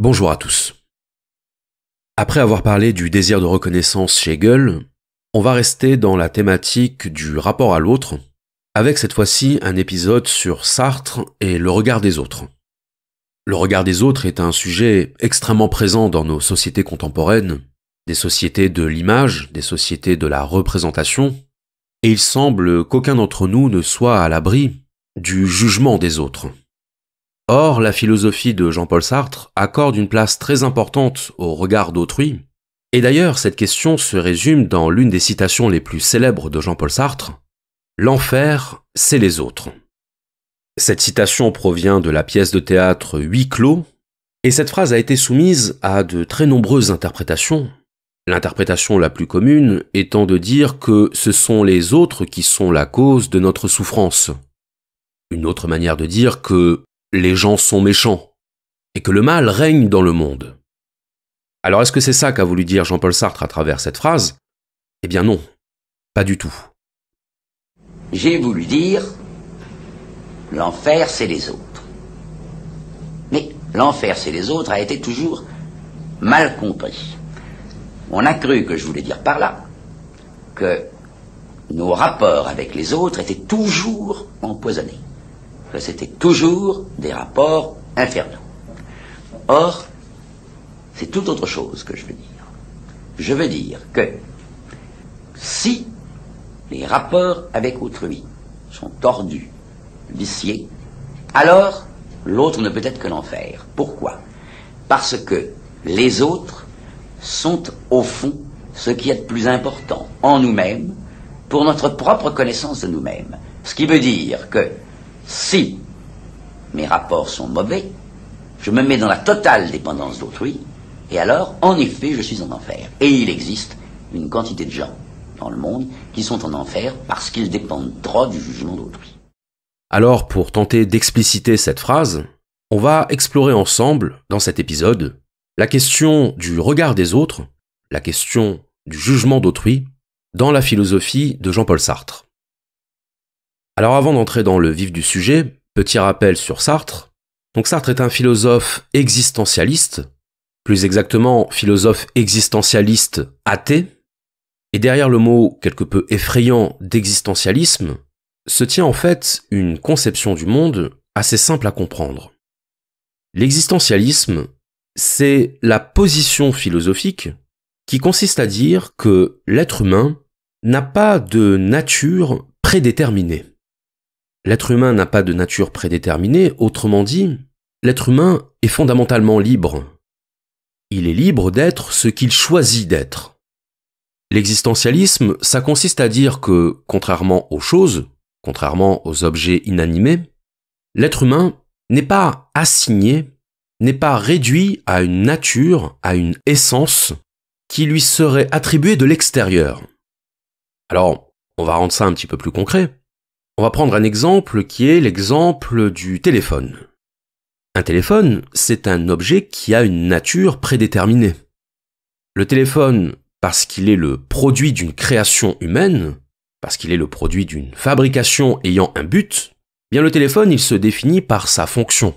Bonjour à tous. Après avoir parlé du désir de reconnaissance chez Hegel, on va rester dans la thématique du rapport à l'autre, avec cette fois-ci un épisode sur Sartre et le regard des autres. Le regard des autres est un sujet extrêmement présent dans nos sociétés contemporaines, des sociétés de l'image, des sociétés de la représentation, et il semble qu'aucun d'entre nous ne soit à l'abri du jugement des autres. Or, la philosophie de Jean-Paul Sartre accorde une place très importante au regard d'autrui, et d'ailleurs cette question se résume dans l'une des citations les plus célèbres de Jean-Paul Sartre, L'enfer, c'est les autres. Cette citation provient de la pièce de théâtre Huit clos, et cette phrase a été soumise à de très nombreuses interprétations, L'interprétation la plus commune étant de dire que ce sont les autres qui sont la cause de notre souffrance. Une autre manière de dire que les gens sont méchants et que le mal règne dans le monde. Alors est-ce que c'est ça qu'a voulu dire Jean-Paul Sartre à travers cette phrase? Eh bien non, pas du tout. J'ai voulu dire l'enfer c'est les autres. Mais l'enfer c'est les autres a été toujours mal compris on a cru que je voulais dire par là que nos rapports avec les autres étaient toujours empoisonnés, que c'était toujours des rapports infernaux. Or, c'est tout autre chose que je veux dire. Je veux dire que si les rapports avec autrui sont tordus, viciés, alors l'autre ne peut être que l'enfer. Pourquoi? Parce que les autres sont au fond ce qui est de plus important en nous-mêmes pour notre propre connaissance de nous-mêmes. Ce qui veut dire que si mes rapports sont mauvais, je me mets dans la totale dépendance d'autrui, et alors, en effet, je suis en enfer. Et il existe une quantité de gens dans le monde qui sont en enfer parce qu'ils dépendent trop du jugement d'autrui. Alors, pour tenter d'expliciter cette phrase, on va explorer ensemble, dans cet épisode, la question du regard des autres, la question du jugement d'autrui, dans la philosophie de Jean-Paul Sartre. Alors avant d'entrer dans le vif du sujet, petit rappel sur Sartre. Donc Sartre est un philosophe existentialiste, plus exactement philosophe existentialiste athée, et derrière le mot quelque peu effrayant d'existentialisme se tient en fait une conception du monde assez simple à comprendre. L'existentialisme c'est la position philosophique qui consiste à dire que l'être humain n'a pas de nature prédéterminée. L'être humain n'a pas de nature prédéterminée, autrement dit, l'être humain est fondamentalement libre. Il est libre d'être ce qu'il choisit d'être. L'existentialisme, ça consiste à dire que, contrairement aux choses, contrairement aux objets inanimés, l'être humain n'est pas assigné n'est pas réduit à une nature, à une essence qui lui serait attribuée de l'extérieur. Alors, on va rendre ça un petit peu plus concret. On va prendre un exemple qui est l'exemple du téléphone. Un téléphone, c'est un objet qui a une nature prédéterminée. Le téléphone, parce qu'il est le produit d'une création humaine, parce qu'il est le produit d'une fabrication ayant un but, bien le téléphone, il se définit par sa fonction.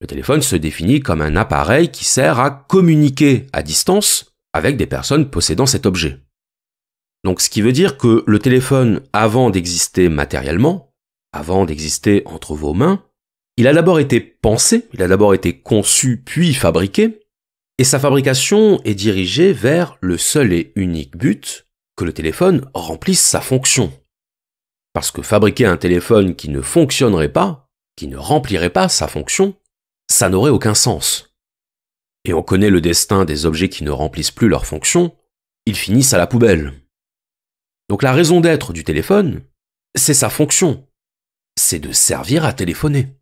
Le téléphone se définit comme un appareil qui sert à communiquer à distance avec des personnes possédant cet objet. Donc ce qui veut dire que le téléphone, avant d'exister matériellement, avant d'exister entre vos mains, il a d'abord été pensé, il a d'abord été conçu puis fabriqué, et sa fabrication est dirigée vers le seul et unique but que le téléphone remplisse sa fonction. Parce que fabriquer un téléphone qui ne fonctionnerait pas, qui ne remplirait pas sa fonction, ça n'aurait aucun sens. Et on connaît le destin des objets qui ne remplissent plus leur fonction, ils finissent à la poubelle. Donc la raison d'être du téléphone, c'est sa fonction. C'est de servir à téléphoner.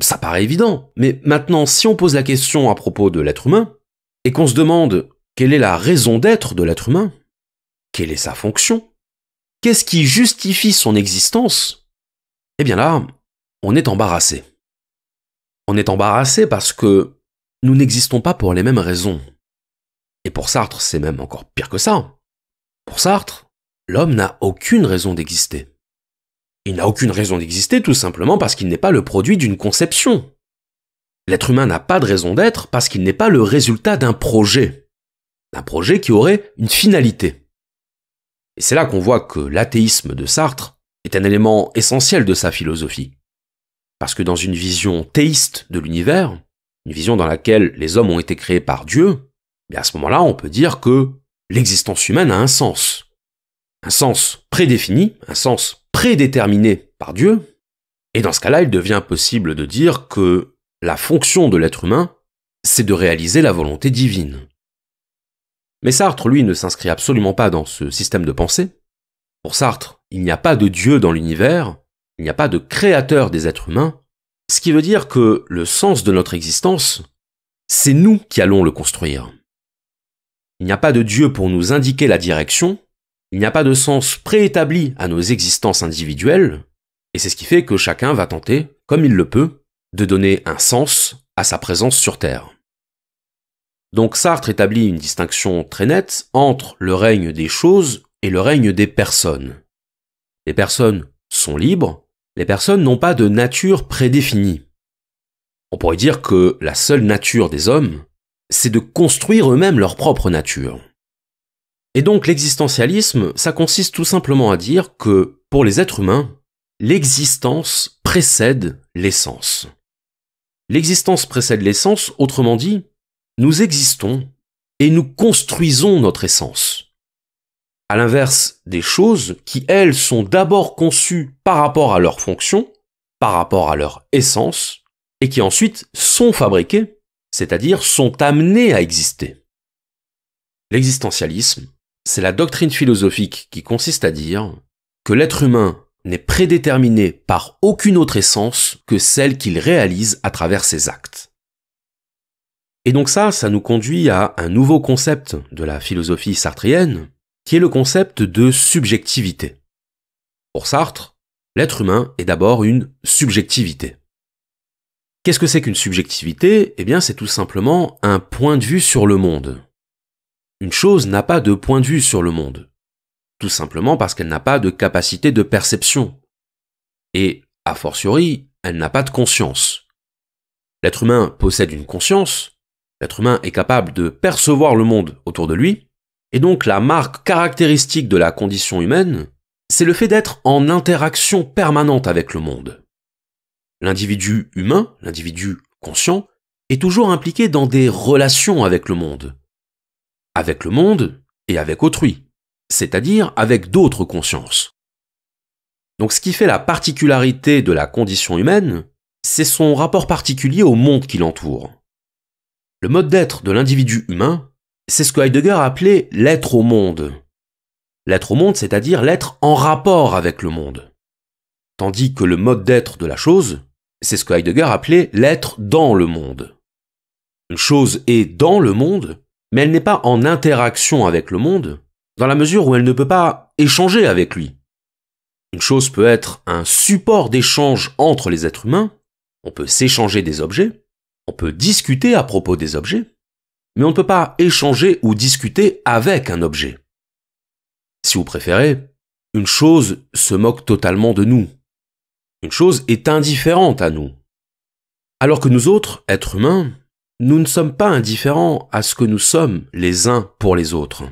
Ça paraît évident, mais maintenant si on pose la question à propos de l'être humain, et qu'on se demande quelle est la raison d'être de l'être humain, quelle est sa fonction, qu'est-ce qui justifie son existence, eh bien là, on est embarrassé. On est embarrassé parce que nous n'existons pas pour les mêmes raisons. Et pour Sartre, c'est même encore pire que ça. Pour Sartre, l'homme n'a aucune raison d'exister. Il n'a aucune raison d'exister tout simplement parce qu'il n'est pas le produit d'une conception. L'être humain n'a pas de raison d'être parce qu'il n'est pas le résultat d'un projet. D'un projet qui aurait une finalité. Et c'est là qu'on voit que l'athéisme de Sartre est un élément essentiel de sa philosophie. Parce que dans une vision théiste de l'univers, une vision dans laquelle les hommes ont été créés par Dieu, et à ce moment-là, on peut dire que l'existence humaine a un sens. Un sens prédéfini, un sens prédéterminé par Dieu. Et dans ce cas-là, il devient possible de dire que la fonction de l'être humain, c'est de réaliser la volonté divine. Mais Sartre, lui, ne s'inscrit absolument pas dans ce système de pensée. Pour Sartre, il n'y a pas de Dieu dans l'univers, il n'y a pas de créateur des êtres humains, ce qui veut dire que le sens de notre existence, c'est nous qui allons le construire. Il n'y a pas de Dieu pour nous indiquer la direction, il n'y a pas de sens préétabli à nos existences individuelles, et c'est ce qui fait que chacun va tenter, comme il le peut, de donner un sens à sa présence sur Terre. Donc Sartre établit une distinction très nette entre le règne des choses et le règne des personnes. Les personnes sont libres, les personnes n'ont pas de nature prédéfinie. On pourrait dire que la seule nature des hommes, c'est de construire eux-mêmes leur propre nature. Et donc l'existentialisme, ça consiste tout simplement à dire que, pour les êtres humains, l'existence précède l'essence. L'existence précède l'essence, autrement dit, nous existons et nous construisons notre essence. À l'inverse des choses qui, elles, sont d'abord conçues par rapport à leur fonction, par rapport à leur essence, et qui ensuite sont fabriquées c'est-à-dire sont amenés à exister. L'existentialisme, c'est la doctrine philosophique qui consiste à dire que l'être humain n'est prédéterminé par aucune autre essence que celle qu'il réalise à travers ses actes. Et donc ça, ça nous conduit à un nouveau concept de la philosophie sartrienne, qui est le concept de subjectivité. Pour Sartre, l'être humain est d'abord une subjectivité. Qu'est-ce que c'est qu'une subjectivité? Eh bien, c'est tout simplement un point de vue sur le monde. Une chose n'a pas de point de vue sur le monde. Tout simplement parce qu'elle n'a pas de capacité de perception. Et, a fortiori, elle n'a pas de conscience. L'être humain possède une conscience, l'être humain est capable de percevoir le monde autour de lui, et donc la marque caractéristique de la condition humaine, c'est le fait d'être en interaction permanente avec le monde l'individu humain, l'individu conscient, est toujours impliqué dans des relations avec le monde. Avec le monde et avec autrui, c'est-à-dire avec d'autres consciences. Donc ce qui fait la particularité de la condition humaine, c'est son rapport particulier au monde qui l'entoure. Le mode d'être de l'individu humain, c'est ce que Heidegger a appelé l'être au monde. L'être au monde, c'est-à-dire l'être en rapport avec le monde. Tandis que le mode d'être de la chose, c'est ce que Heidegger appelait l'être dans le monde. Une chose est dans le monde, mais elle n'est pas en interaction avec le monde, dans la mesure où elle ne peut pas échanger avec lui. Une chose peut être un support d'échange entre les êtres humains, on peut s'échanger des objets, on peut discuter à propos des objets, mais on ne peut pas échanger ou discuter avec un objet. Si vous préférez, une chose se moque totalement de nous, une chose est indifférente à nous. Alors que nous autres, êtres humains, nous ne sommes pas indifférents à ce que nous sommes les uns pour les autres.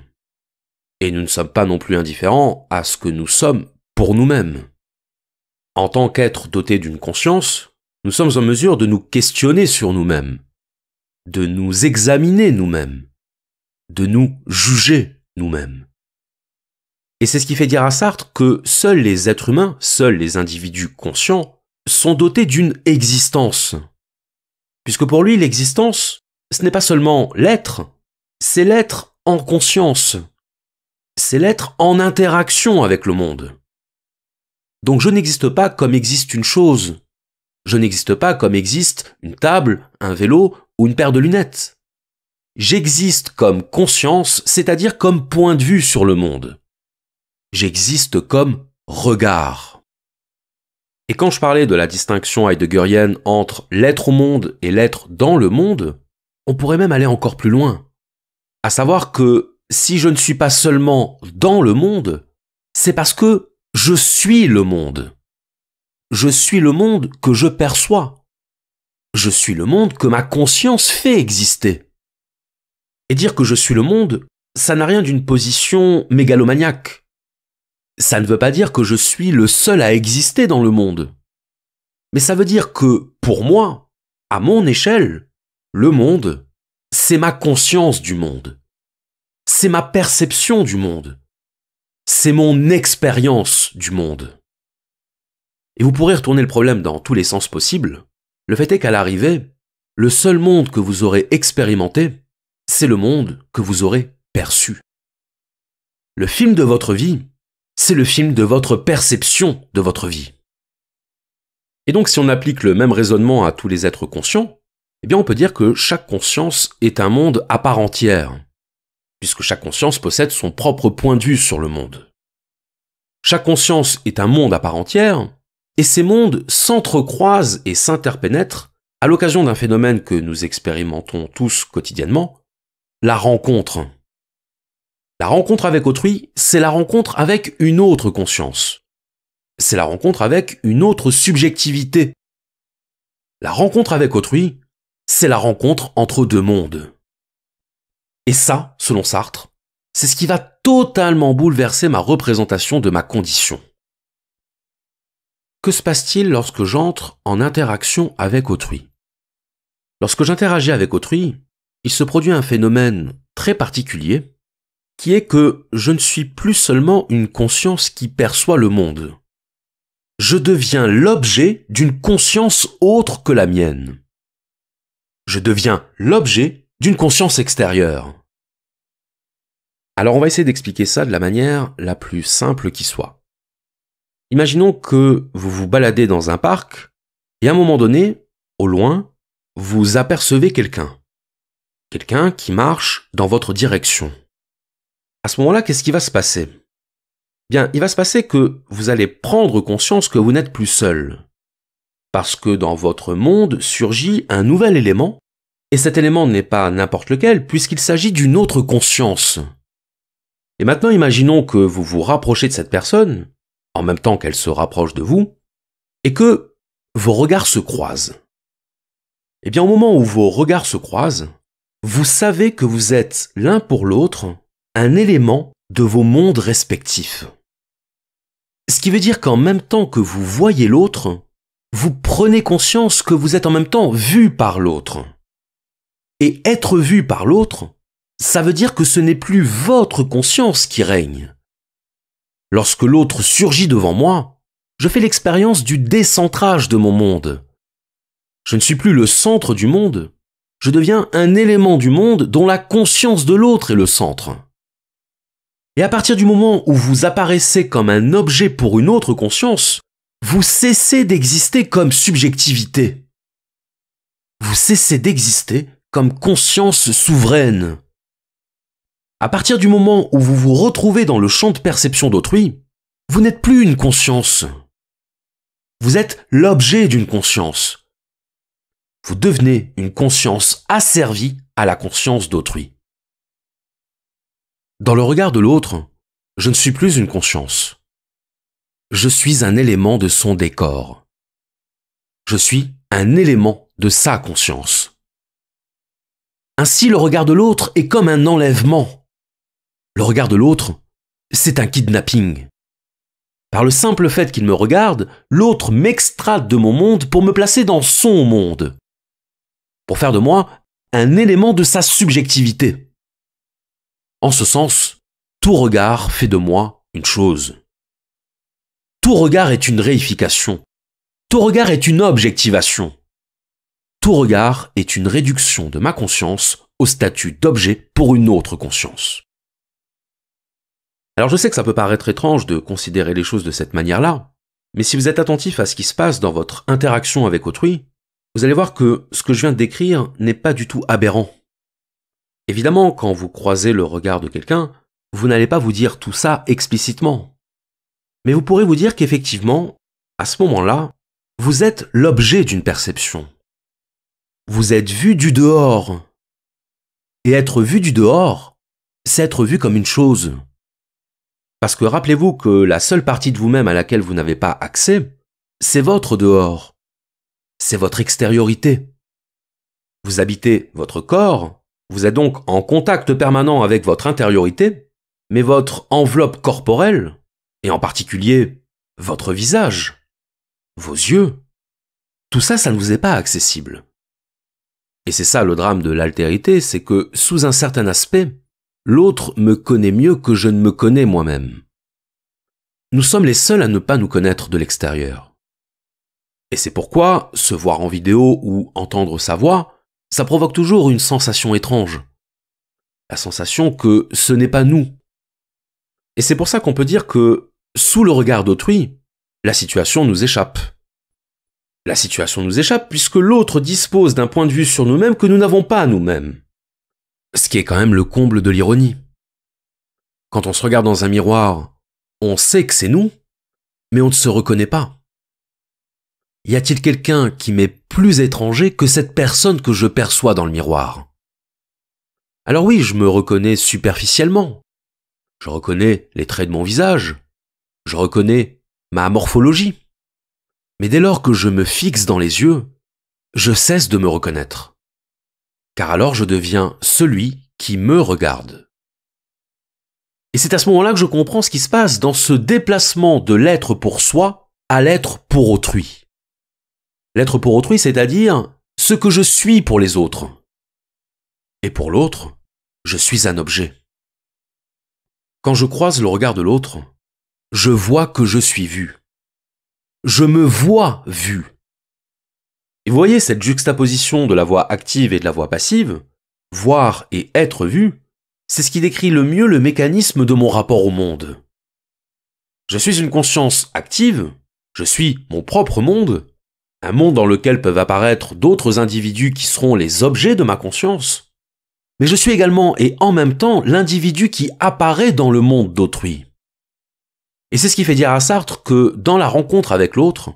Et nous ne sommes pas non plus indifférents à ce que nous sommes pour nous-mêmes. En tant qu'êtres dotés d'une conscience, nous sommes en mesure de nous questionner sur nous-mêmes, de nous examiner nous-mêmes, de nous juger nous-mêmes. Et c'est ce qui fait dire à Sartre que seuls les êtres humains, seuls les individus conscients, sont dotés d'une existence. Puisque pour lui, l'existence, ce n'est pas seulement l'être, c'est l'être en conscience. C'est l'être en interaction avec le monde. Donc je n'existe pas comme existe une chose. Je n'existe pas comme existe une table, un vélo ou une paire de lunettes. J'existe comme conscience, c'est-à-dire comme point de vue sur le monde j'existe comme regard. Et quand je parlais de la distinction heideggerienne entre l'être au monde et l'être dans le monde, on pourrait même aller encore plus loin. À savoir que si je ne suis pas seulement dans le monde, c'est parce que je suis le monde. Je suis le monde que je perçois. je suis le monde que ma conscience fait exister. Et dire que je suis le monde, ça n'a rien d'une position mégalomaniaque. Ça ne veut pas dire que je suis le seul à exister dans le monde. Mais ça veut dire que, pour moi, à mon échelle, le monde, c'est ma conscience du monde. C'est ma perception du monde. C'est mon expérience du monde. Et vous pourrez retourner le problème dans tous les sens possibles. Le fait est qu'à l'arrivée, le seul monde que vous aurez expérimenté, c'est le monde que vous aurez perçu. Le film de votre vie, c'est le film de votre perception de votre vie. Et donc si on applique le même raisonnement à tous les êtres conscients, eh bien on peut dire que chaque conscience est un monde à part entière, puisque chaque conscience possède son propre point de vue sur le monde. Chaque conscience est un monde à part entière, et ces mondes s'entrecroisent et s'interpénètrent à l'occasion d'un phénomène que nous expérimentons tous quotidiennement, la rencontre. La rencontre avec autrui, c'est la rencontre avec une autre conscience. C'est la rencontre avec une autre subjectivité. La rencontre avec autrui, c'est la rencontre entre deux mondes. Et ça, selon Sartre, c'est ce qui va totalement bouleverser ma représentation de ma condition. Que se passe-t-il lorsque j'entre en interaction avec autrui? Lorsque j'interagis avec autrui, il se produit un phénomène très particulier, qui est que je ne suis plus seulement une conscience qui perçoit le monde. Je deviens l'objet d'une conscience autre que la mienne. Je deviens l'objet d'une conscience extérieure. Alors on va essayer d'expliquer ça de la manière la plus simple qui soit. Imaginons que vous vous baladez dans un parc et à un moment donné, au loin, vous apercevez quelqu'un. Quelqu'un qui marche dans votre direction. À ce moment-là, qu'est-ce qui va se passer? Bien, il va se passer que vous allez prendre conscience que vous n'êtes plus seul. Parce que dans votre monde surgit un nouvel élément, et cet élément n'est pas n'importe lequel, puisqu'il s'agit d'une autre conscience. Et maintenant, imaginons que vous vous rapprochez de cette personne, en même temps qu'elle se rapproche de vous, et que vos regards se croisent. Eh bien, au moment où vos regards se croisent, vous savez que vous êtes l'un pour l'autre un élément de vos mondes respectifs. Ce qui veut dire qu'en même temps que vous voyez l'autre, vous prenez conscience que vous êtes en même temps vu par l'autre. Et être vu par l'autre, ça veut dire que ce n'est plus votre conscience qui règne, Lorsque l'autre surgit devant moi, je fais l'expérience du décentrage de mon monde. Je ne suis plus le centre du monde, je deviens un élément du monde dont la conscience de l'autre est le centre. Et à partir du moment où vous apparaissez comme un objet pour une autre conscience, vous cessez d'exister comme subjectivité. Vous cessez d'exister comme conscience souveraine. À partir du moment où vous vous retrouvez dans le champ de perception d'autrui, vous n'êtes plus une conscience. Vous êtes l'objet d'une conscience. Vous devenez une conscience asservie à la conscience d'autrui. Dans le regard de l'autre, je ne suis plus une conscience. Je suis un élément de son décor. Je suis un élément de sa conscience. Ainsi, le regard de l'autre est comme un enlèvement le regard de l'autre, c'est un kidnapping. Par le simple fait qu'il me regarde, l'autre m'extrate de mon monde pour me placer dans son monde. Pour faire de moi un élément de sa subjectivité. En ce sens, tout regard fait de moi une chose. Tout regard est une réification. Tout regard est une objectivation. Tout regard est une réduction de ma conscience au statut d'objet pour une autre conscience. Alors je sais que ça peut paraître étrange de considérer les choses de cette manière-là, mais si vous êtes attentif à ce qui se passe dans votre interaction avec autrui, vous allez voir que ce que je viens de décrire n'est pas du tout aberrant. Évidemment, quand vous croisez le regard de quelqu'un, vous n'allez pas vous dire tout ça explicitement. Mais vous pourrez vous dire qu'effectivement, à ce moment-là, vous êtes l'objet d'une perception. Vous êtes vu du dehors. Et être vu du dehors, c'est être vu comme une chose. Parce que rappelez-vous que la seule partie de vous-même à laquelle vous n'avez pas accès, c'est votre dehors. C'est votre extériorité. Vous habitez votre corps, vous êtes donc en contact permanent avec votre intériorité, mais votre enveloppe corporelle, et en particulier votre visage, vos yeux, tout ça, ça ne vous est pas accessible. Et c'est ça le drame de l'altérité, c'est que sous un certain aspect, l'autre me connaît mieux que je ne me connais moi-même. Nous sommes les seuls à ne pas nous connaître de l'extérieur. Et c'est pourquoi se voir en vidéo ou entendre sa voix, ça provoque toujours une sensation étrange. La sensation que ce n'est pas nous. Et c'est pour ça qu'on peut dire que, sous le regard d'autrui, la situation nous échappe. La situation nous échappe puisque l'autre dispose d'un point de vue sur nous-mêmes que nous n'avons pas nous-mêmes. Ce qui est quand même le comble de l'ironie. Quand on se regarde dans un miroir, on sait que c'est nous, mais on ne se reconnaît pas. Y a-t-il quelqu'un qui m'est plus étranger que cette personne que je perçois dans le miroir? Alors oui, je me reconnais superficiellement. Je reconnais les traits de mon visage. Je reconnais ma morphologie. Mais dès lors que je me fixe dans les yeux, je cesse de me reconnaître. Car alors je deviens celui qui me regarde. Et c'est à ce moment-là que je comprends ce qui se passe dans ce déplacement de l'être pour soi à l'être pour autrui. L'être pour autrui, c'est-à-dire ce que je suis pour les autres. Et pour l'autre, je suis un objet. Quand je croise le regard de l'autre, je vois que je suis vu. Je me vois vu. Et vous voyez cette juxtaposition de la voix active et de la voix passive, voir et être vu, c'est ce qui décrit le mieux le mécanisme de mon rapport au monde. Je suis une conscience active, je suis mon propre monde, un monde dans lequel peuvent apparaître d'autres individus qui seront les objets de ma conscience. Mais je suis également et en même temps l'individu qui apparaît dans le monde d'autrui. Et c'est ce qui fait dire à Sartre que dans la rencontre avec l'autre,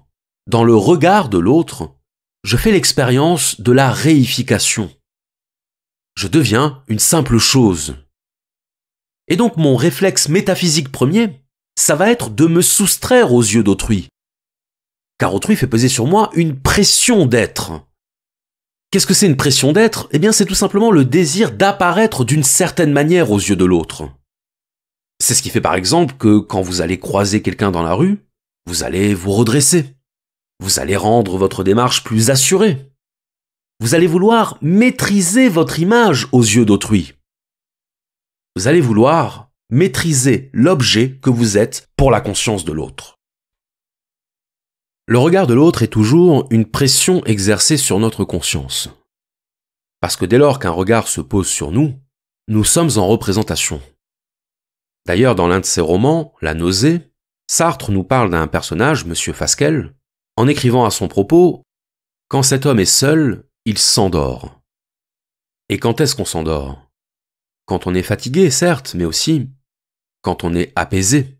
dans le regard de l'autre, je fais l'expérience de la réification. Je deviens une simple chose, et donc mon réflexe métaphysique premier, ça va être de me soustraire aux yeux d'autrui. Car autrui fait peser sur moi une pression d'être. Qu'est-ce que c'est une pression d'être? Eh bien c'est tout simplement le désir d'apparaître d'une certaine manière aux yeux de l'autre. C'est ce qui fait par exemple que quand vous allez croiser quelqu'un dans la rue, vous allez vous redresser. Vous allez rendre votre démarche plus assurée. Vous allez vouloir maîtriser votre image aux yeux d'autrui vous allez vouloir maîtriser l'objet que vous êtes pour la conscience de l'autre. Le regard de l'autre est toujours une pression exercée sur notre conscience. Parce que dès lors qu'un regard se pose sur nous, nous sommes en représentation. D'ailleurs, dans l'un de ses romans, La nausée, Sartre nous parle d'un personnage, M. Fasquelle, en écrivant à son propos Quand cet homme est seul, il s'endort. Et quand est-ce qu'on s'endort? Quand on est fatigué, certes, mais aussi quand on est apaisé,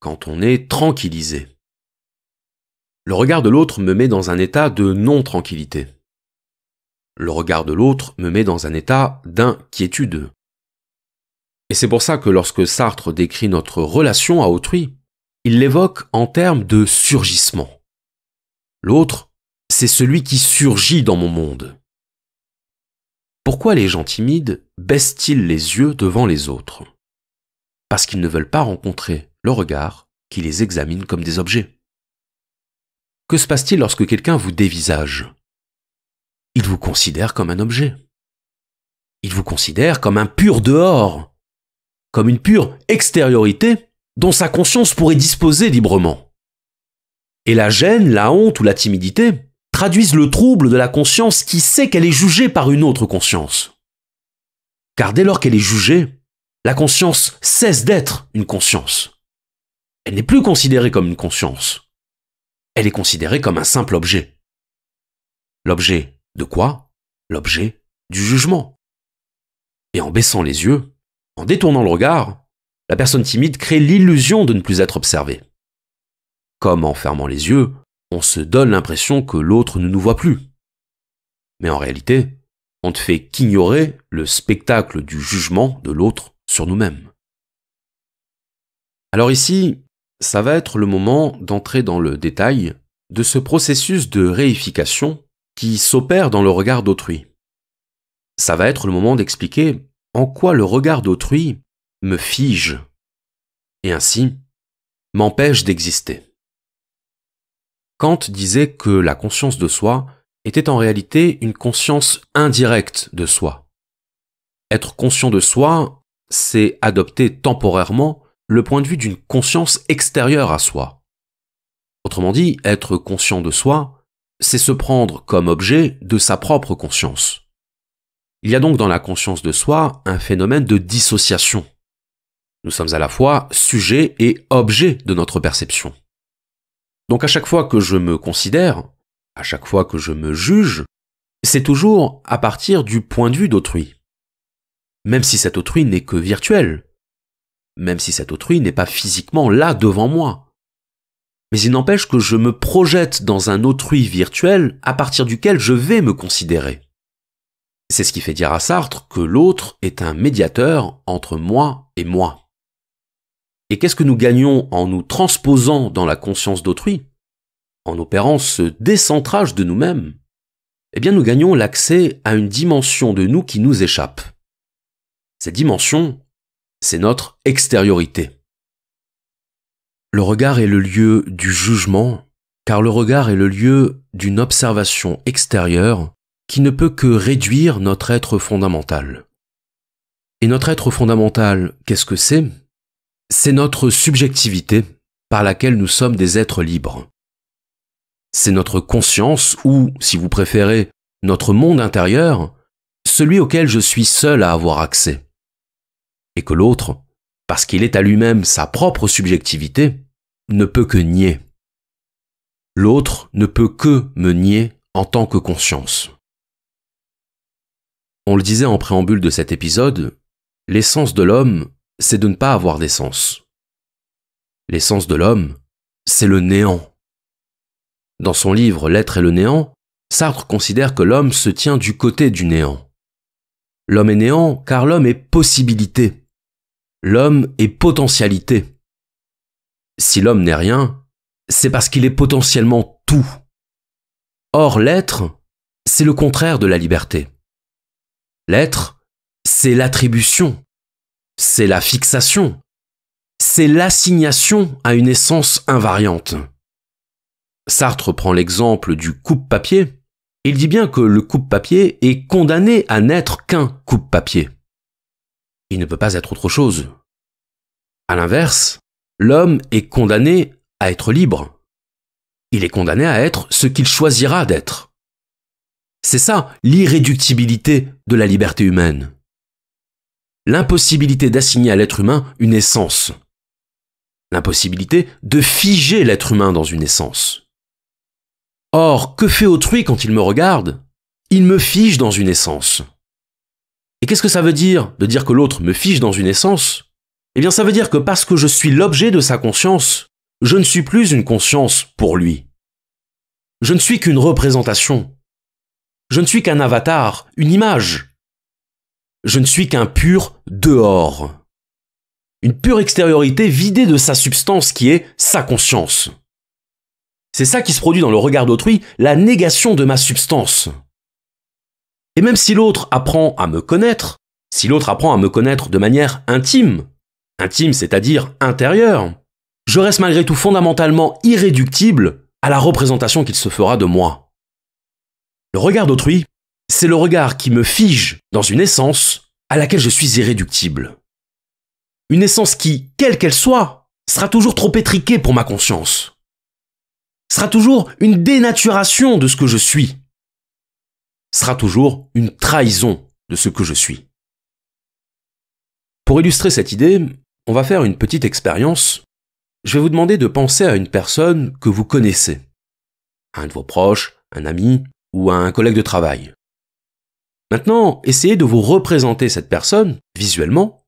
quand on est tranquillisé. Le regard de l'autre me met dans un état de non-tranquillité. Le regard de l'autre me met dans un état d'inquiétude. Et c'est pour ça que lorsque Sartre décrit notre relation à autrui, il l'évoque en termes de surgissement. L'autre, c'est celui qui surgit dans mon monde. Pourquoi les gens timides baissent-ils les yeux devant les autres? Parce qu'ils ne veulent pas rencontrer le regard qui les examine comme des objets. Que se passe-t-il lorsque quelqu'un vous dévisage? Il vous considère comme un objet. Il vous considère comme un pur dehors, comme une pure extériorité dont sa conscience pourrait disposer librement. Et la gêne, la honte ou la timidité traduisent le trouble de la conscience qui sait qu'elle est jugée par une autre conscience. Car dès lors qu'elle est jugée, la conscience cesse d'être une conscience. Elle n'est plus considérée comme une conscience. Elle est considérée comme un simple objet. L'objet de quoi? L'objet du jugement. Et en baissant les yeux, en détournant le regard, la personne timide crée l'illusion de ne plus être observée. Comme en fermant les yeux, on se donne l'impression que l'autre ne nous voit plus. Mais en réalité, on ne fait qu'ignorer le spectacle du jugement de l'autre sur nous-mêmes. Alors ici, ça va être le moment d'entrer dans le détail de ce processus de réification qui s'opère dans le regard d'autrui. Ça va être le moment d'expliquer en quoi le regard d'autrui me fige et ainsi m'empêche d'exister. Kant disait que la conscience de soi était en réalité une conscience indirecte de soi. Être conscient de soi, c'est adopter temporairement le point de vue d'une conscience extérieure à soi. Autrement dit, être conscient de soi, c'est se prendre comme objet de sa propre conscience. Il y a donc dans la conscience de soi un phénomène de dissociation. Nous sommes à la fois sujet et objet de notre perception. Donc à chaque fois que je me considère, à chaque fois que je me juge, c'est toujours à partir du point de vue d'autrui. Même si cet autrui n'est que virtuel, même si cet autrui n'est pas physiquement là devant moi. Mais il n'empêche que je me projette dans un autrui virtuel à partir duquel je vais me considérer. C'est ce qui fait dire à Sartre que l'autre est un médiateur entre moi et moi. Et qu'est-ce que nous gagnons en nous transposant dans la conscience d'autrui En opérant ce décentrage de nous-mêmes? Eh bien nous gagnons l'accès à une dimension de nous qui nous échappe. Cette dimension, c'est notre extériorité. Le regard est le lieu du jugement, car le regard est le lieu d'une observation extérieure qui ne peut que réduire notre être fondamental. Et notre être fondamental, qu'est-ce que c'est? C'est notre subjectivité par laquelle nous sommes des êtres libres. C'est notre conscience ou, si vous préférez, notre monde intérieur, celui auquel je suis seul à avoir accès. Et que l'autre, parce qu'il est à lui-même sa propre subjectivité, ne peut que nier. L'autre ne peut que me nier en tant que conscience. On le disait en préambule de cet épisode, l'essence de l'homme, c'est de ne pas avoir d'essence. L'essence de l'homme, c'est le néant. Dans son livre L'être et le néant, Sartre considère que l'homme se tient du côté du néant. L'homme est néant car l'homme est possibilité. L'homme est potentialité. Si l'homme n'est rien, c'est parce qu'il est potentiellement tout. Or l'être, c'est le contraire de la liberté. L'être, c'est l'attribution, c'est la fixation, c'est l'assignation à une essence invariante. Sartre prend l'exemple du coupe-papier. Il dit bien que le coupe-papier est condamné à n'être qu'un coupe-papier. Il ne peut pas être autre chose. À l'inverse, l'homme est condamné à être libre. Il est condamné à être ce qu'il choisira d'être. C'est ça l'irréductibilité de la liberté humaine. L'impossibilité d'assigner à l'être humain une essence. L'impossibilité de figer l'être humain dans une essence. Or, que fait autrui quand il me regarde? Il me fige dans une essence. Et qu'est-ce que ça veut dire de dire que l'autre me fige dans une essence? Eh bien ça veut dire que parce que je suis l'objet de sa conscience, je ne suis plus une conscience pour lui. Je ne suis qu'une représentation. Je ne suis qu'un avatar, une image. Je ne suis qu'un pur dehors. Une pure extériorité vidée de sa substance qui est sa conscience. C'est ça qui se produit dans le regard d'autrui, la négation de ma substance. Et même si l'autre apprend à me connaître, si l'autre apprend à me connaître de manière intime, intime c'est-à-dire intérieure, je reste malgré tout fondamentalement irréductible à la représentation qu'il se fera de moi. Le regard d'autrui, c'est le regard qui me fige dans une essence à laquelle je suis irréductible. Une essence qui, quelle qu'elle soit, sera toujours trop étriquée pour ma conscience. Sera toujours une dénaturation de ce que je suis. Sera toujours une trahison de ce que je suis. Pour illustrer cette idée, on va faire une petite expérience. Je vais vous demander de penser à une personne que vous connaissez. Un de vos proches, un ami, ou à un collègue de travail. Maintenant, essayez de vous représenter cette personne visuellement.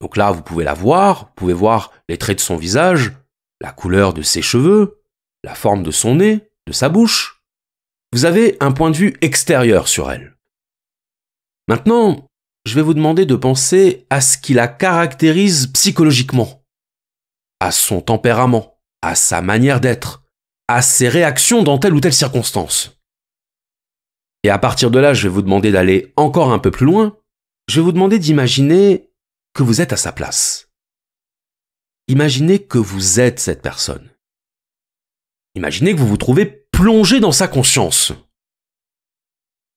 Donc là, vous pouvez la voir, vous pouvez voir les traits de son visage, la couleur de ses cheveux, la forme de son nez, de sa bouche. Vous avez un point de vue extérieur sur elle. Maintenant, je vais vous demander de penser à ce qui la caractérise psychologiquement, à son tempérament, à sa manière d'être, à ses réactions dans telle ou telle circonstance. Et à partir de là, je vais vous demander d'aller encore un peu plus loin. Je vais vous demander d'imaginer que vous êtes à sa place. Imaginez que vous êtes cette personne. Imaginez que vous vous trouvez plongé dans sa conscience.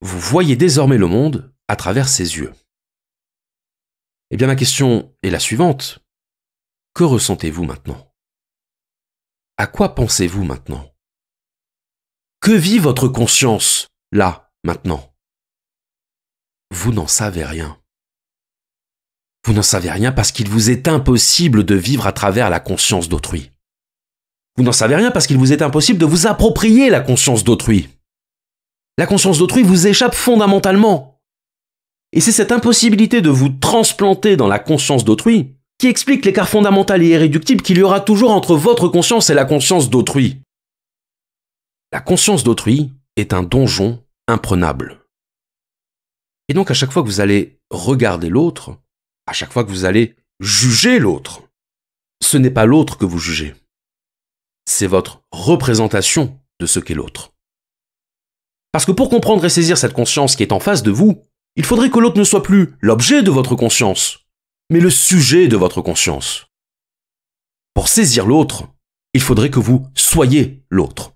Vous voyez désormais le monde à travers ses yeux. Eh bien ma question est la suivante. Que ressentez-vous maintenant? À quoi pensez-vous maintenant? Que vit votre conscience là, maintenant? Vous n'en savez rien. Vous n'en savez rien parce qu'il vous est impossible de vivre à travers la conscience d'autrui. Vous n'en savez rien parce qu'il vous est impossible de vous approprier la conscience d'autrui. La conscience d'autrui vous échappe fondamentalement. Et c'est cette impossibilité de vous transplanter dans la conscience d'autrui qui explique l'écart fondamental et irréductible qu'il y aura toujours entre votre conscience et la conscience d'autrui. La conscience d'autrui est un donjon imprenable. Et donc à chaque fois que vous allez regarder l'autre, à chaque fois que vous allez juger l'autre, ce n'est pas l'autre que vous jugez. C'est votre représentation de ce qu'est l'autre. Parce que pour comprendre et saisir cette conscience qui est en face de vous, il faudrait que l'autre ne soit plus l'objet de votre conscience, mais le sujet de votre conscience. Pour saisir l'autre, il faudrait que vous soyez l'autre.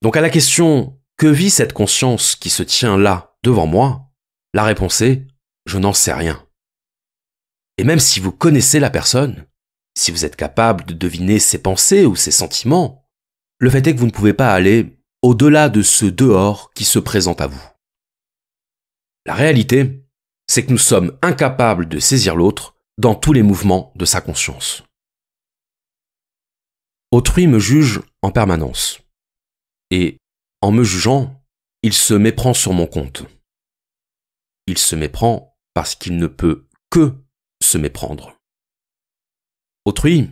Donc à la question que vit cette conscience qui se tient là devant moi, la réponse est je n'en sais rien. Et même si vous connaissez la personne, si vous êtes capable de deviner ses pensées ou ses sentiments, le fait est que vous ne pouvez pas aller au-delà de ce dehors qui se présente à vous. La réalité, c'est que nous sommes incapables de saisir l'autre dans tous les mouvements de sa conscience. Autrui me juge en permanence. Et en me jugeant, il se méprend sur mon compte. Il se méprend parce qu'il ne peut que se méprendre. Autrui,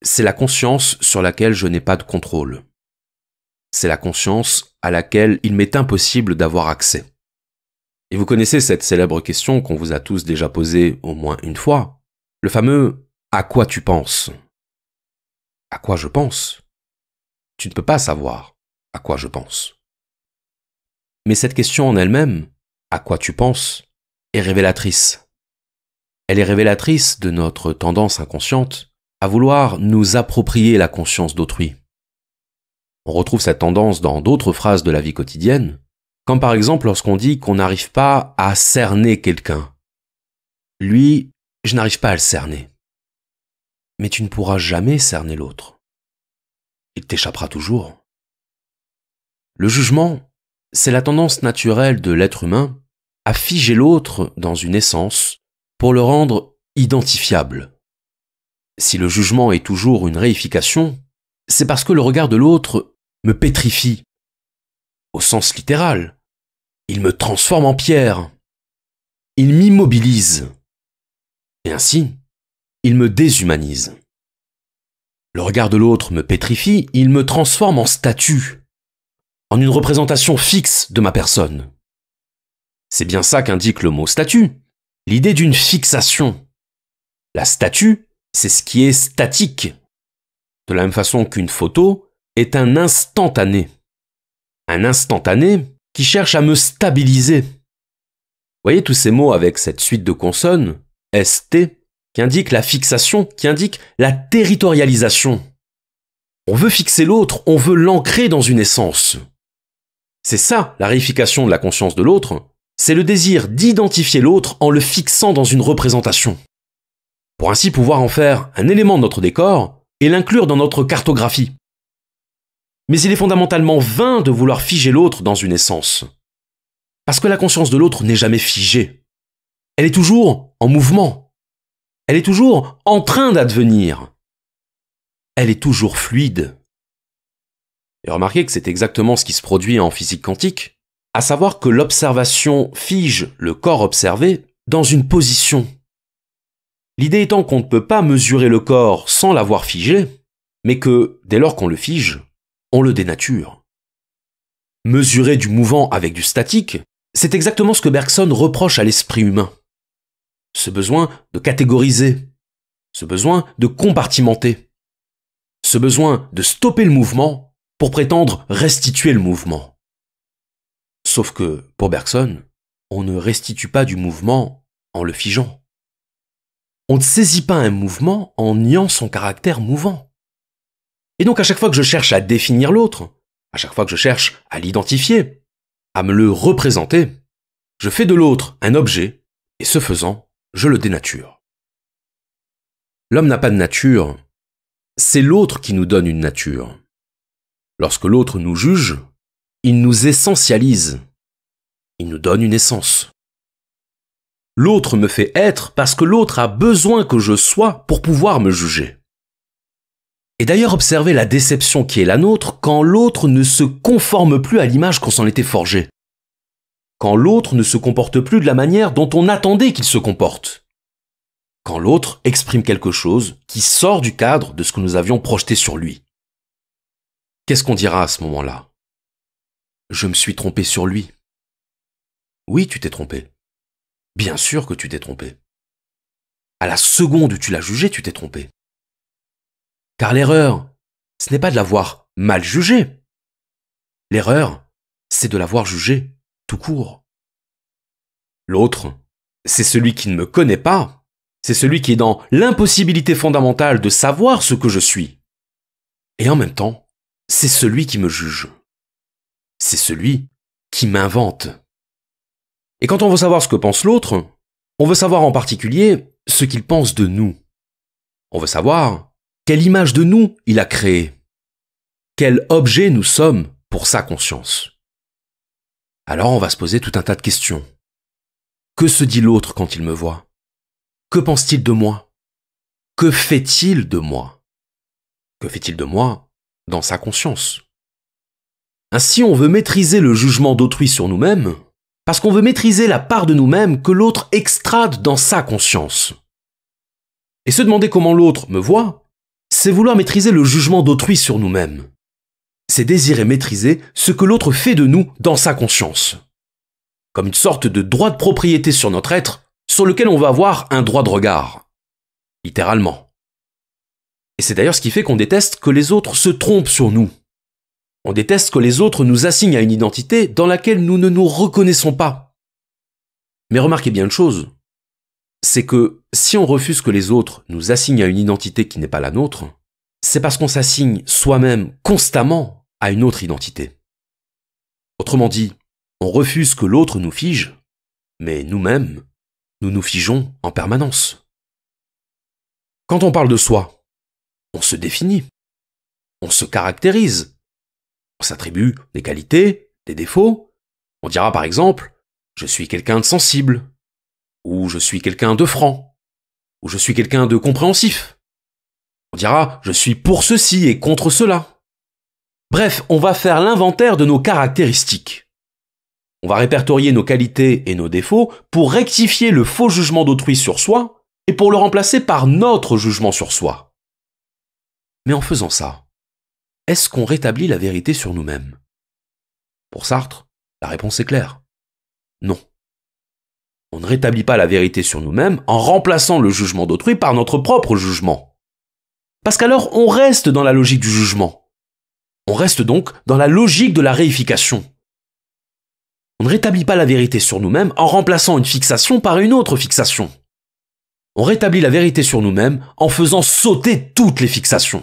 c'est la conscience sur laquelle je n'ai pas de contrôle. C'est la conscience à laquelle il m'est impossible d'avoir accès. Et vous connaissez cette célèbre question qu'on vous a tous déjà posée au moins une fois, le fameux à quoi tu penses? À quoi je pense? Tu ne peux pas savoir à quoi je pense. Mais cette question en elle-même, à quoi tu penses, est révélatrice. Elle est révélatrice de notre tendance inconsciente à vouloir nous approprier la conscience d'autrui. On retrouve cette tendance dans d'autres phrases de la vie quotidienne, comme par exemple lorsqu'on dit qu'on n'arrive pas à cerner quelqu'un. Lui, je n'arrive pas à le cerner. Mais tu ne pourras jamais cerner l'autre. Il t'échappera toujours. Le jugement, c'est la tendance naturelle de l'être humain à figer l'autre dans une essence pour le rendre identifiable. Si le jugement est toujours une réification, c'est parce que le regard de l'autre me pétrifie, au sens littéral. Il me transforme en pierre. Il m'immobilise. Et ainsi, il me déshumanise. Le regard de l'autre me pétrifie, il me transforme en statue, en une représentation fixe de ma personne. C'est bien ça qu'indique le mot statue, l'idée d'une fixation. La statue, c'est ce qui est statique, de la même façon qu'une photo est un instantané un instantané qui cherche à me stabiliser. Voyez tous ces mots avec cette suite de consonnes, ST, qui indique la fixation, qui indique la territorialisation. On veut fixer l'autre, on veut l'ancrer dans une essence. C'est ça la réification de la conscience de l'autre, c'est le désir d'identifier l'autre en le fixant dans une représentation. Pour ainsi pouvoir en faire un élément de notre décor et l'inclure dans notre cartographie. Mais il est fondamentalement vain de vouloir figer l'autre dans une essence. Parce que la conscience de l'autre n'est jamais figée. Elle est toujours en mouvement. Elle est toujours en train d'advenir. Elle est toujours fluide. Et remarquez que c'est exactement ce qui se produit en physique quantique, à savoir que l'observation fige le corps observé dans une position. L'idée étant qu'on ne peut pas mesurer le corps sans l'avoir figé, mais que, dès lors qu'on le fige, on le dénature. Mesurer du mouvant avec du statique, c'est exactement ce que Bergson reproche à l'esprit humain. Ce besoin de catégoriser, ce besoin de compartimenter, ce besoin de stopper le mouvement pour prétendre restituer le mouvement. Sauf que, pour Bergson, on ne restitue pas du mouvement en le figeant. On ne saisit pas un mouvement en niant son caractère mouvant. Et donc à chaque fois que je cherche à définir l'autre, à chaque fois que je cherche à l'identifier, à me le représenter, je fais de l'autre un objet, et ce faisant, je le dénature. L'homme n'a pas de nature, c'est l'autre qui nous donne une nature. Lorsque l'autre nous juge, il nous essentialise, il nous donne une essence. L'autre me fait être parce que l'autre a besoin que je sois pour pouvoir me juger. Et d'ailleurs observez la déception qui est la nôtre quand l'autre ne se conforme plus à l'image qu'on s'en était forgée. Quand l'autre ne se comporte plus de la manière dont on attendait qu'il se comporte. Quand l'autre exprime quelque chose qui sort du cadre de ce que nous avions projeté sur lui. Qu'est-ce qu'on dira à ce moment-là? Je me suis trompé sur lui. Oui, tu t'es trompé. Bien sûr que tu t'es trompé. À la seconde où tu l'as jugé, tu t'es trompé. Car l'erreur, ce n'est pas de l'avoir mal jugé. L'erreur, c'est de l'avoir jugé tout court. L'autre, c'est celui qui ne me connaît pas, c'est celui qui est dans l'impossibilité fondamentale de savoir ce que je suis. Et en même temps, c'est celui qui me juge. C'est celui qui m'invente. Et quand on veut savoir ce que pense l'autre, on veut savoir en particulier ce qu'il pense de nous. On veut savoir quelle image de nous il a créé Quel objet nous sommes pour sa conscience. Alors on va se poser tout un tas de questions. Que se dit l'autre quand il me voit? Que pense-t-il de moi? Que fait-il de moi? Que fait-il de moi dans sa conscience? Ainsi on veut maîtriser le jugement d'autrui sur nous-mêmes, parce qu'on veut maîtriser la part de nous-mêmes que l'autre extrade dans sa conscience. Et se demander comment l'autre me voit, c'est vouloir maîtriser le jugement d'autrui sur nous-mêmes. C'est désirer maîtriser ce que l'autre fait de nous dans sa conscience. Comme une sorte de droit de propriété sur notre être, sur lequel on va avoir un droit de regard. Littéralement. Et c'est d'ailleurs ce qui fait qu'on déteste que les autres se trompent sur nous. On déteste que les autres nous assignent à une identité dans laquelle nous ne nous reconnaissons pas. Mais remarquez bien une chose, c'est que si on refuse que les autres nous assignent à une identité qui n'est pas la nôtre, c'est parce qu'on s'assigne soi-même constamment à une autre identité. Autrement dit, on refuse que l'autre nous fige, mais nous-mêmes, nous nous figeons en permanence. Quand on parle de soi, on se définit, on se caractérise, on s'attribue des qualités, des défauts. On dira par exemple, je suis quelqu'un de sensible, ou je suis quelqu'un de franc, ou je suis quelqu'un de compréhensif. On dira, je suis pour ceci et contre cela. Bref, on va faire l'inventaire de nos caractéristiques. On va répertorier nos qualités et nos défauts pour rectifier le faux jugement d'autrui sur soi et pour le remplacer par notre jugement sur soi. Mais en faisant ça, est-ce qu'on rétablit la vérité sur nous-mêmes? Pour Sartre, la réponse est claire. Non. On ne rétablit pas la vérité sur nous-mêmes en remplaçant le jugement d'autrui par notre propre jugement. Parce qu'alors on reste dans la logique du jugement. On reste donc dans la logique de la réification. On ne rétablit pas la vérité sur nous-mêmes en remplaçant une fixation par une autre fixation. On rétablit la vérité sur nous-mêmes en faisant sauter toutes les fixations.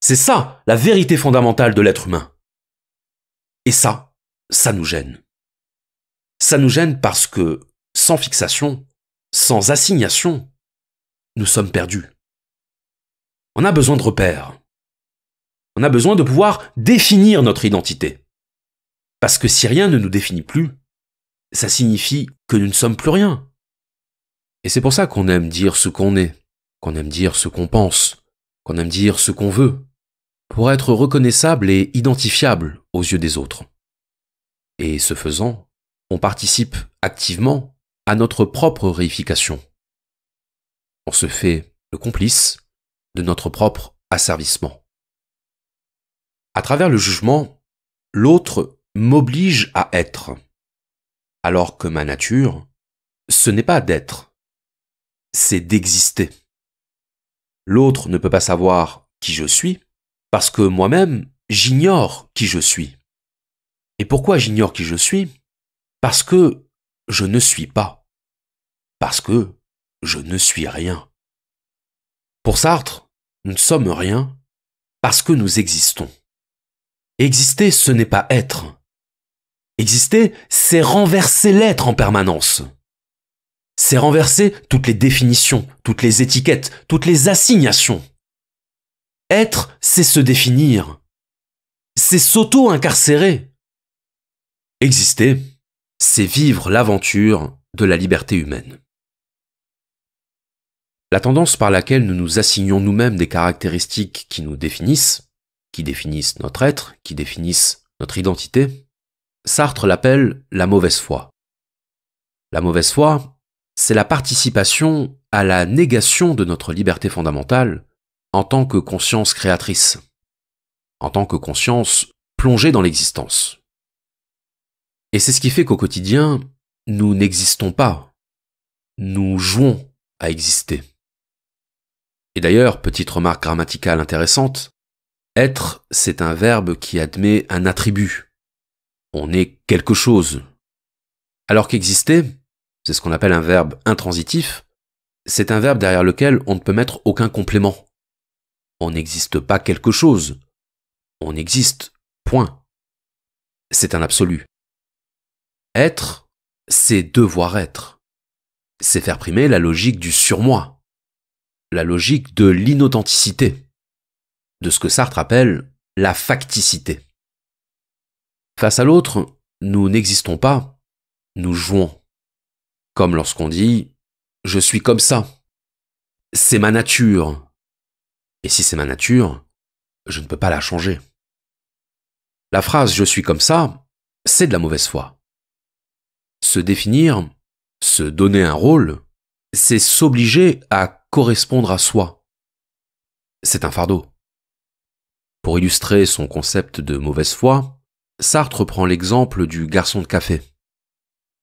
C'est ça, la vérité fondamentale de l'être humain. Et ça, ça nous gêne. Ça nous gêne parce que, sans fixation, sans assignation, nous sommes perdus. On a besoin de repères. On a besoin de pouvoir définir notre identité. Parce que si rien ne nous définit plus, ça signifie que nous ne sommes plus rien. Et c'est pour ça qu'on aime dire ce qu'on est, qu'on aime dire ce qu'on pense, qu'on aime dire ce qu'on veut, pour être reconnaissable et identifiable aux yeux des autres. Et ce faisant, on participe activement à notre propre réification. On se fait le complice de notre propre asservissement. À travers le jugement, l'autre m'oblige à être, alors que ma nature, ce n'est pas d'être, c'est d'exister. L'autre ne peut pas savoir qui je suis, parce que moi-même, j'ignore qui je suis. Et pourquoi j'ignore qui je suis? Parce que je ne suis pas. Parce que je ne suis rien. Pour Sartre, nous ne sommes rien parce que nous existons. Exister, ce n'est pas être. Exister, c'est renverser l'être en permanence. C'est renverser toutes les définitions, toutes les étiquettes, toutes les assignations. Être, c'est se définir. C'est s'auto-incarcérer. Exister, c'est vivre l'aventure de la liberté humaine. La tendance par laquelle nous nous assignons nous-mêmes des caractéristiques qui nous définissent, qui définissent notre être, qui définissent notre identité, Sartre l'appelle la mauvaise foi. La mauvaise foi, c'est la participation à la négation de notre liberté fondamentale en tant que conscience créatrice, en tant que conscience plongée dans l'existence. Et c'est ce qui fait qu'au quotidien, nous n'existons pas, nous jouons à exister. Et d'ailleurs, petite remarque grammaticale intéressante, être, c'est un verbe qui admet un attribut. On est quelque chose. Alors qu'exister, c'est ce qu'on appelle un verbe intransitif, c'est un verbe derrière lequel on ne peut mettre aucun complément. On n'existe pas quelque chose. On existe, point. C'est un absolu. Être, c'est devoir être. C'est faire primer la logique du surmoi, la logique de l'inauthenticité de ce que Sartre appelle la facticité. Face à l'autre, nous n'existons pas, nous jouons. Comme lorsqu'on dit ⁇ Je suis comme ça ⁇ C'est ma nature. Et si c'est ma nature, je ne peux pas la changer. La phrase ⁇ Je suis comme ça ⁇ c'est de la mauvaise foi. Se définir, se donner un rôle, c'est s'obliger à correspondre à soi. C'est un fardeau. Pour illustrer son concept de mauvaise foi, Sartre prend l'exemple du garçon de café.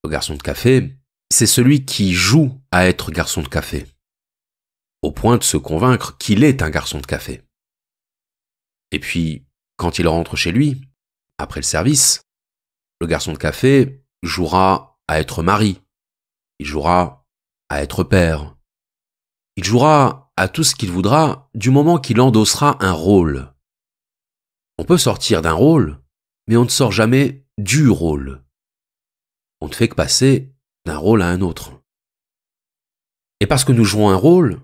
Le garçon de café, c'est celui qui joue à être garçon de café, au point de se convaincre qu'il est un garçon de café. Et puis, quand il rentre chez lui, après le service, le garçon de café jouera à être mari, il jouera à être père, il jouera à tout ce qu'il voudra du moment qu'il endossera un rôle. On peut sortir d'un rôle, mais on ne sort jamais du rôle. On ne fait que passer d'un rôle à un autre. Et parce que nous jouons un rôle,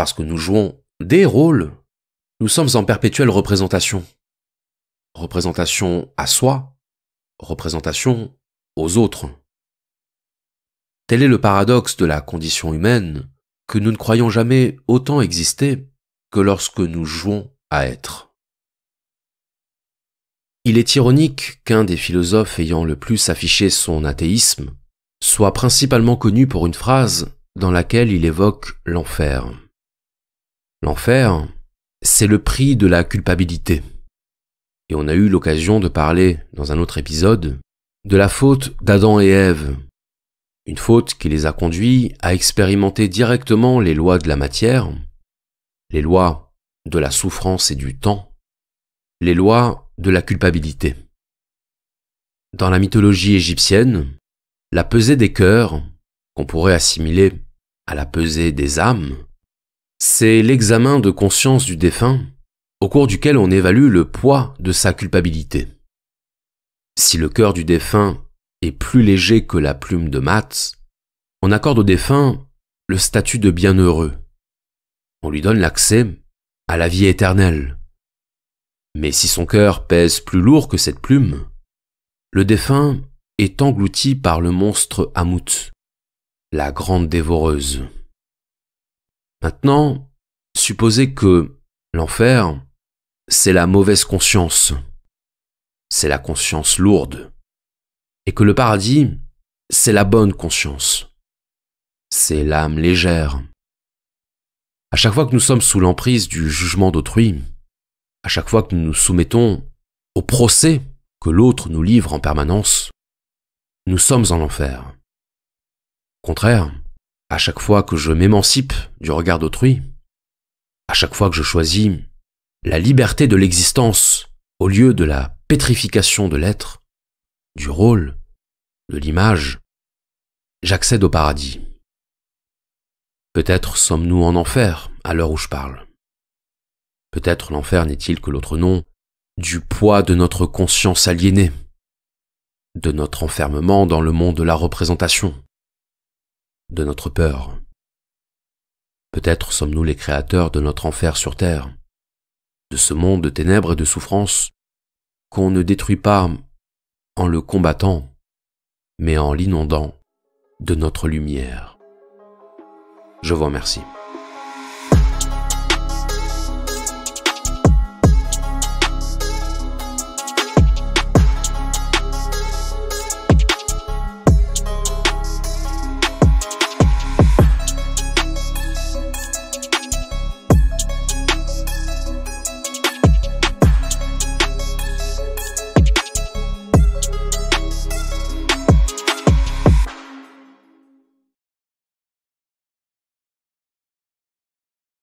parce que nous jouons des rôles, nous sommes en perpétuelle représentation. Représentation à soi, représentation aux autres. Tel est le paradoxe de la condition humaine que nous ne croyons jamais autant exister que lorsque nous jouons à être. Il est ironique qu'un des philosophes ayant le plus affiché son athéisme soit principalement connu pour une phrase dans laquelle il évoque l'enfer. L'enfer, c'est le prix de la culpabilité. Et on a eu l'occasion de parler dans un autre épisode de la faute d'Adam et Ève. Une faute qui les a conduits à expérimenter directement les lois de la matière, les lois de la souffrance et du temps, les lois de la culpabilité. Dans la mythologie égyptienne, la pesée des cœurs, qu'on pourrait assimiler à la pesée des âmes, c'est l'examen de conscience du défunt au cours duquel on évalue le poids de sa culpabilité. Si le cœur du défunt est plus léger que la plume de mat, on accorde au défunt le statut de bienheureux. On lui donne l'accès à la vie éternelle, mais si son cœur pèse plus lourd que cette plume, le défunt est englouti par le monstre Hamout, la grande dévoreuse. Maintenant, supposez que l'enfer, c'est la mauvaise conscience, c'est la conscience lourde, et que le paradis, c'est la bonne conscience, c'est l'âme légère. À chaque fois que nous sommes sous l'emprise du jugement d'autrui, à chaque fois que nous nous soumettons au procès que l'autre nous livre en permanence, nous sommes en enfer. Au contraire, à chaque fois que je m'émancipe du regard d'autrui, à chaque fois que je choisis la liberté de l'existence au lieu de la pétrification de l'être, du rôle, de l'image, j'accède au paradis. Peut-être sommes-nous en enfer à l'heure où je parle. Peut-être l'enfer n'est-il que l'autre nom du poids de notre conscience aliénée, de notre enfermement dans le monde de la représentation, de notre peur. Peut-être sommes-nous les créateurs de notre enfer sur Terre, de ce monde de ténèbres et de souffrances qu'on ne détruit pas en le combattant, mais en l'inondant de notre lumière. Je vous remercie.